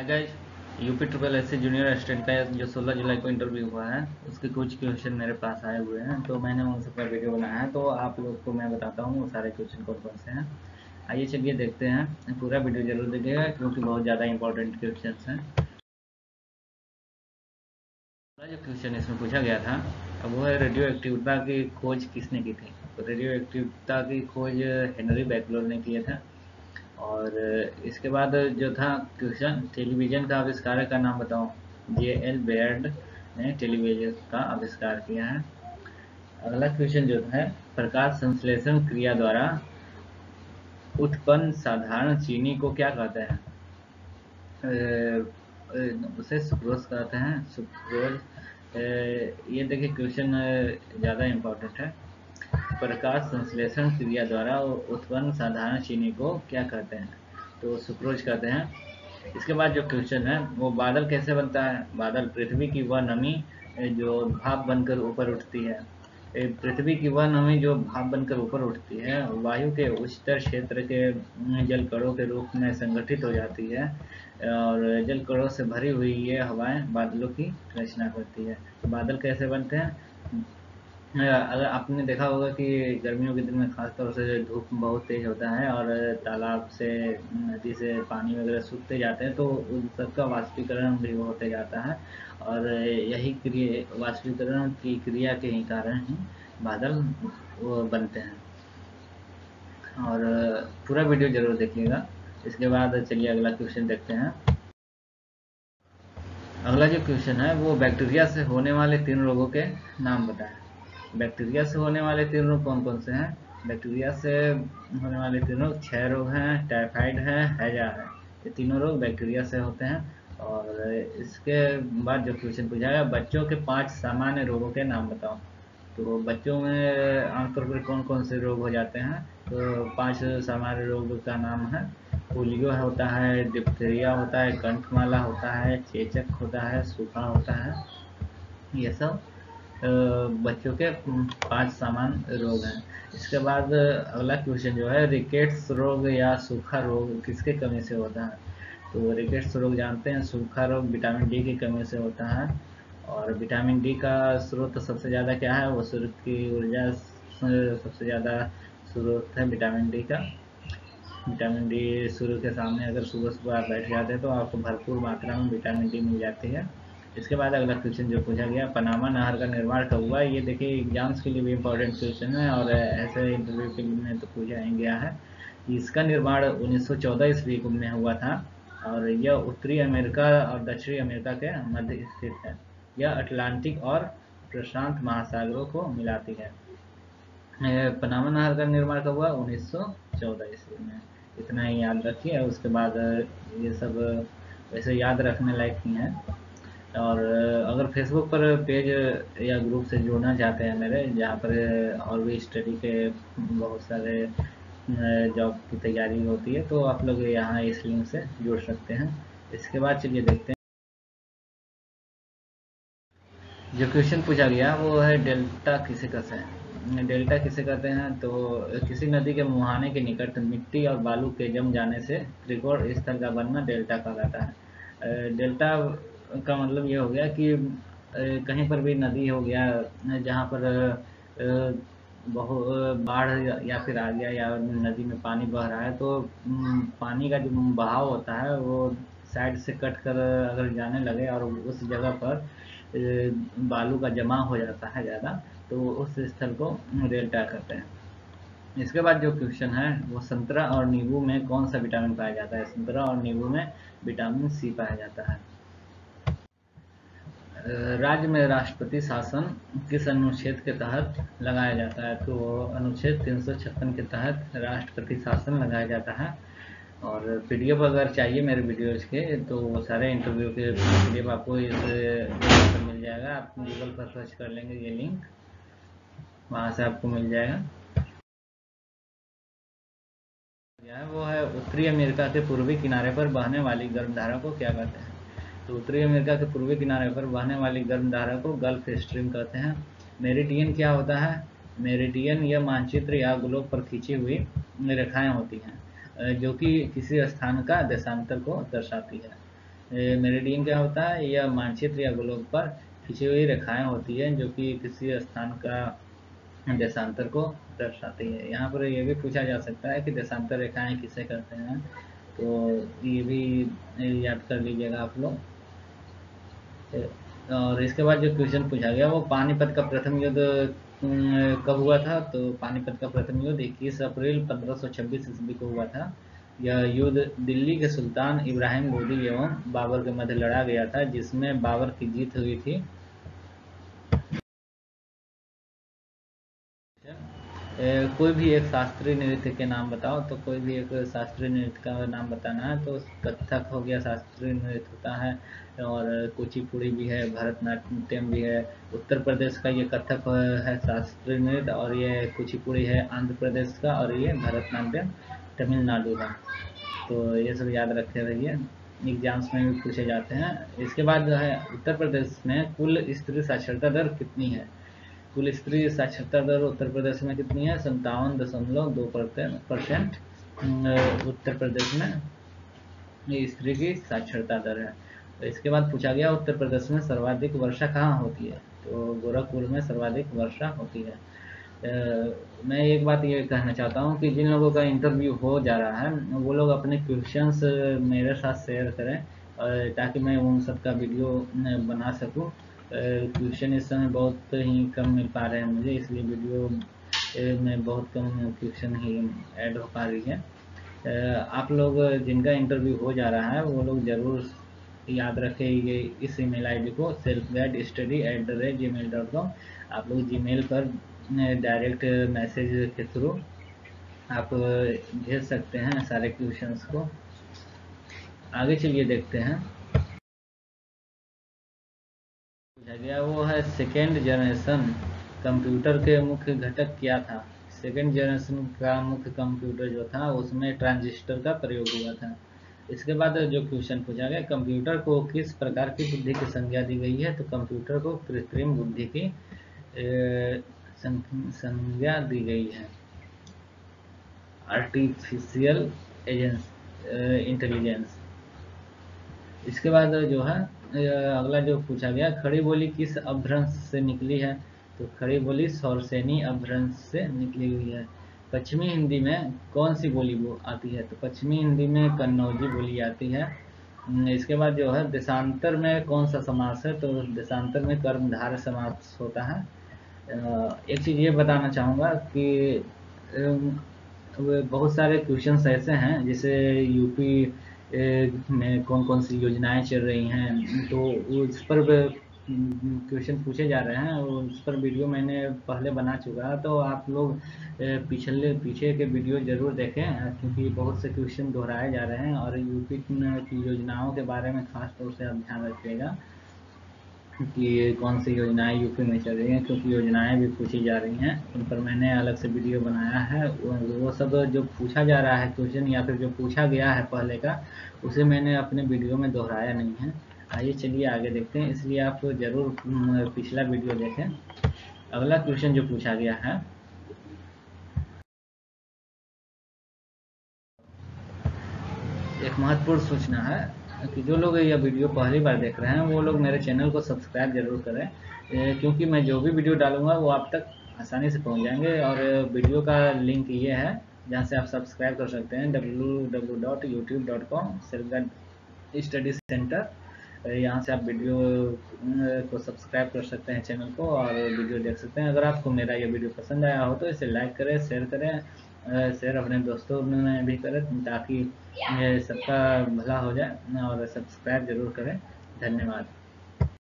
Hi guys UP triple SC junior assistant का जो 16 जुलाई को इंटरव्यू हुआ है, उसके कुछ क्वेश्चन मेरे पास आए हुए हैं तो मैंने उन सब पर वीडियो बनाया है तो आप लोग को मैं बताता हूँ वो सारे क्वेश्चन कौन कौन से हैं। आइए चलिए देखते हैं, पूरा वीडियो ज़रूर देखिएगा, क्योंकि बहुत ज़्यादा इंपॉर्टेंट क्वेश्चन हैं। जो क्वेश्चन इसमें पूछा गया था, अब वो है रेडियो एक्टिविटा की खोज किसने की थी? तो रेडियो एक्टिविटा की खोज हेनरी बैकलोर ने किया था। और इसके बाद जो था क्वेश्चन टेलीविज़न का आविष्कार का नाम बताओ जे एल बेयर्ड ने टेलीविज़न का आविष्कार किया है। अगला क्वेश्चन जो है, प्रकाश संश्लेषण क्रिया द्वारा उत्पन्न साधारण चीनी को क्या कहते हैं? उसे सुक्रोज कहते हैं। सुक्रोज ये देखिए क्वेश्चन ज़्यादा इम्पोर्टेंट है। प्रकाश संश्लेषण क्रिया द्वारा उत्पन्न साधारण चीनी को क्या कहते हैं? तो सुक्रोज कहते हैं, इसके बाद जो क्वेश्चन है, वो बादल कैसे बनता है? बादल पृथ्वी की वह नमी जो भाप बनकर ऊपर उठती है। पृथ्वी की वह नमी जो भाप बनकर ऊपर उठती है, वायु के उच्चतर क्षेत्र के जल कणों के रूप में संगठित हो जाती है, और जल कणों से भरी हुई ये हवाएँ बादलों की रचना करती है। बादल कैसे बनते हैं? अगर आपने देखा होगा कि गर्मियों के दिन में खासतौर से धूप बहुत तेज होता है और तालाब से, नदी से पानी वगैरह सूखते जाते हैं तो उन सबका वाष्पीकरण भी होते जाता है। और यही क्रिया, वाष्पीकरण की क्रिया के ही कारण ही बादल वो बनते हैं। और पूरा वीडियो ज़रूर देखिएगा। इसके बाद चलिए अगला क्वेश्चन देखते हैं। अगला जो क्वेश्चन है, वो बैक्टीरिया से होने वाले तीन रोगों के नाम बताएँ। बैक्टीरिया से होने वाले तीन रोग कौन कौन से हैं? बैक्टीरिया से होने वाले तीन रोग क्षय रोग हैं टाइफाइड है, हैजा है। ये तीनों रोग बैक्टीरिया से होते हैं। और इसके बाद जो क्वेश्चन पूछा गया, बच्चों के पाँच सामान्य रोगों के नाम बताओ। तो बच्चों में आमतौर पर कौन कौन से रोग हो जाते हैं? तो पाँच सामान्य रोग का नाम है। पोलियो होता है डिप्थीरिया होता है, कंठमाला होता है, चेचक होता है, सूखा होता है। ये सब बच्चों के पाँच समान रोग हैं। इसके बाद अगला क्वेश्चन जो है रिकेट्स रोग या सूखा रोग किसके कमी से होता है? तो रिकेट्स रोग जानते हैं, सूखा रोग विटामिन डी की कमी से होता है। और विटामिन डी का स्रोत सबसे ज़्यादा क्या है? वो सूर्य की ऊर्जा सबसे ज़्यादा स्रोत है विटामिन डी का। विटामिन डी सूर्य के सामने अगर सुबह सुबह आप बैठ जाते हैं तो आपको भरपूर मात्रा में विटामिन डी मिल जाती है। इसके बाद अगला क्वेश्चन जो पूछा गया, पनामा नहर का निर्माण कब हुआ? ये देखिए एग्ज़ाम्स के लिए भी इम्पोर्टेंट क्वेश्चन है और ऐसे इंटरव्यू के लिए तो पूछा गया है इसका निर्माण 1914 ईस्वी में हुआ था और यह उत्तरी अमेरिका और दक्षिणी अमेरिका के मध्य स्थित है। यह अटलांटिक और प्रशांत महासागरों को मिलाती है। पनामा नहर का निर्माण कब हुआ? 1914 ईस्वी में। इतना ही याद रखिए, उसके बाद ये सब वैसे याद रखने लायक ही है। और अगर फेसबुक पर पेज या ग्रुप से जुड़ना चाहते हैं मेरे, जहाँ पर और भी स्टडी के बहुत सारे जॉब की तैयारी होती है तो आप लोग यहाँ इस लिंक से जुड़ सकते हैं। इसके बाद चलिए देखते हैं। जो क्वेश्चन पूछा गया, वो है डेल्टा किसे कहते हैं? डेल्टा किसे कहते हैं? तो किसी नदी के मुहाने के निकट मिट्टी और बालू के जम जाने से त्रिकोण स्थल का बनना डेल्टा कहलाता है। डेल्टा का मतलब ये हो गया कि कहीं पर भी नदी हो गया, जहाँ पर बहु बाढ़ या फिर आ गया या नदी में पानी बह रहा है तो पानी का जो बहाव होता है, वो साइड से कट कर अगर जाने लगे और उस जगह पर बालू का जमा हो जाता है ज़्यादा तो उस स्थल को डेल्टा करते हैं। इसके बाद जो क्वेश्चन है, वो संतरा और नींबू में कौन सा विटामिन पाया जाता है? संतरा और नींबू में विटामिन सी पाया जाता है। राज्य में राष्ट्रपति शासन किस अनुच्छेद के तहत लगाया जाता है? तो अनुच्छेद तीन सौ छप्पन के तहत राष्ट्रपति शासन लगाया जाता है। और पीडीएफ अगर चाहिए मेरे वीडियोज़ के तो वो सारे इंटरव्यू के पीडीएफ आपको इस पर मिल जाएगा। आप गूगल पर सर्च कर लेंगे ये लिंक वहाँ से आपको मिल जाएगा। वो है उत्तरी अमेरिका के पूर्वी किनारे पर बहने वाली गर्मधारा को क्या कहते हैं? तो उत्तरी अमेरिका के पूर्वी किनारे पर बहने वाली गर्म धारा को गल्फ स्ट्रीम कहते हैं। मेरिडियन क्या होता है? मेरिडियन यह मानचित्र या ग्लोब पर खींची हुई रेखाएँ होती हैं जो कि किसी स्थान का देशांतर को दर्शाती है। मेरिडियन क्या होता है? यह मानचित्र या ग्लोब पर खींची हुई रेखाएँ होती हैं, जो कि किसी स्थान का देशांतर को दर्शाती है। यहाँ पर यह भी पूछा जा सकता है कि देशांतर रेखाएँ किसे कहते हैं? तो ये भी याद कर लीजिएगा आप लोग। और इसके बाद जो क्वेश्चन पूछा गया, वो पानीपत का प्रथम युद्ध कब हुआ था? तो पानीपत का प्रथम युद्ध 21 अप्रैल 1526 ईस्वी को हुआ था। यह युद्ध दिल्ली के सुल्तान इब्राहिम लोदी एवं बाबर के मध्य लड़ा गया था, जिसमें बाबर की जीत हुई थी। कोई भी एक शास्त्रीय नृत्य के नाम बताओ तो कोई भी एक शास्त्रीय नृत्य का नाम बताना है तो कथक हो गया, शास्त्रीय नृत्य होता है, और कुचिपुड़ी भी है, भरतनाट्यम भी है, उत्तर प्रदेश का ये कथक है शास्त्रीय नृत्य, और ये कुचिपुड़ी है आंध्र प्रदेश का, और ये भरतनाट्यम तमिलनाडु का। तो ये सब याद रखे रहिए, एग्ज़ाम्स में भी पूछे जाते हैं। इसके बाद जो है, उत्तर प्रदेश में कुल स्त्री साक्षरता दर कितनी है? कुल स्त्री साक्षरता दर उत्तर प्रदेश में कितनी है? संतावन दशमलव दो परसेंट। उत्तर प्रदेश में स्त्री की साक्षरता दर है। तो इसके बाद पूछा गया, उत्तर प्रदेश में सर्वाधिक वर्षा कहाँ होती है? तो गोरखपुर में सर्वाधिक वर्षा होती है। मैं एक बात ये कहना चाहता हूँ कि जिन लोगों का इंटरव्यू हो जा रहा है, वो लोग अपने क्वेश्चंस मेरे साथ शेयर करें ताकि मैं उन सब का वीडियो बना सकूँ। क्वेश्चन इस समय बहुत ही कम मिल पा रहे हैं मुझे, इसलिए वीडियो में बहुत कम क्वेश्चन ही ऐड हो पा रही है। आप लोग जिनका इंटरव्यू हो जा रहा है, वो लोग ज़रूर याद रखें ये इस ईमेल आईडी को self guide study at the rate Gmail dot com आप लोग जी मेल पर डायरेक्ट मैसेज के थ्रू आप भेज सकते हैं सारे क्वेश्चंस को। आगे चलिए देखते हैं। पूछा गया। वो है सेकेंड जनरेशन कंप्यूटर के मुख्य घटक क्या था? सेकेंड जनरेशन का मुख्य कंप्यूटर जो था, उसमें ट्रांजिस्टर का प्रयोग हुआ था। इसके बाद जो क्वेश्चन पूछा गया कंप्यूटर को किस प्रकार की बुद्धि की संज्ञा दी गई है? तो कंप्यूटर को कृत्रिम बुद्धि की संज्ञा दी गई है। आर्टिफिशियल एजेंस इंटेलिजेंस इसके बाद जो है अगला जो पूछा गया, खड़ी बोली किस अभ्रंश से निकली है? तो खड़ी बोली सौरसेनी अभ्रंश से निकली हुई है। पश्चिमी हिंदी में कौन सी बोली वो आती है? तो पश्चिमी हिंदी में कन्नौजी बोली आती है। इसके बाद जो है, देशांतर में कौन सा समास है? तो देशांतर में कर्मधार समास होता है। एक चीज़ ये बताना चाहूँगा कि बहुत सारे क्वेश्चन ऐसे हैं, जैसे यूपी कौन कौन सी योजनाएँ चल रही हैं तो उस पर क्वेश्चन पूछे जा रहे हैं उस पर वीडियो मैंने पहले बना चुका तो आप लोग पिछले, पीछे के वीडियो ज़रूर देखें, क्योंकि बहुत से क्वेश्चन दोहराए जा रहे हैं, और यूपी की योजनाओं के बारे में खास तौर से आप ध्यान रखिएगा। कि ये कौन सी योजनाएँ यूपी में चल रही हैं, क्योंकि योजनाएँ भी पूछी जा रही हैं, उन पर मैंने अलग से वीडियो बनाया है, वो सब जो पूछा जा रहा है क्वेश्चन या फिर जो पूछा गया है पहले का, उसे मैंने अपने वीडियो में दोहराया नहीं है। आइए चलिए आगे देखते हैं, इसलिए आप ज़रूर पिछला वीडियो देखें। अगला क्वेश्चन जो पूछा गया है। एक महत्वपूर्ण सूचना है कि जो लोग यह वीडियो पहली बार देख रहे हैं, वो लोग मेरे चैनल को सब्सक्राइब ज़रूर करें क्योंकि मैं जो भी वीडियो डालूँगा, वो आप तक आसानी से पहुँच जाएँगे। और वीडियो का लिंक ये है, जहाँ से आप सब्सक्राइब कर सकते हैं W W dot YouTube dot com study centre यहाँ से आप वीडियो को सब्सक्राइब कर सकते हैं चैनल को और वीडियो देख सकते हैं। अगर आपको मेरा ये वीडियो पसंद आया हो तो इसे लाइक करें, शेयर करें शेयर अपने दोस्तों में भी करें ताकि सबका भला हो जाए और सब्सक्राइब ज़रूर करें। धन्यवाद।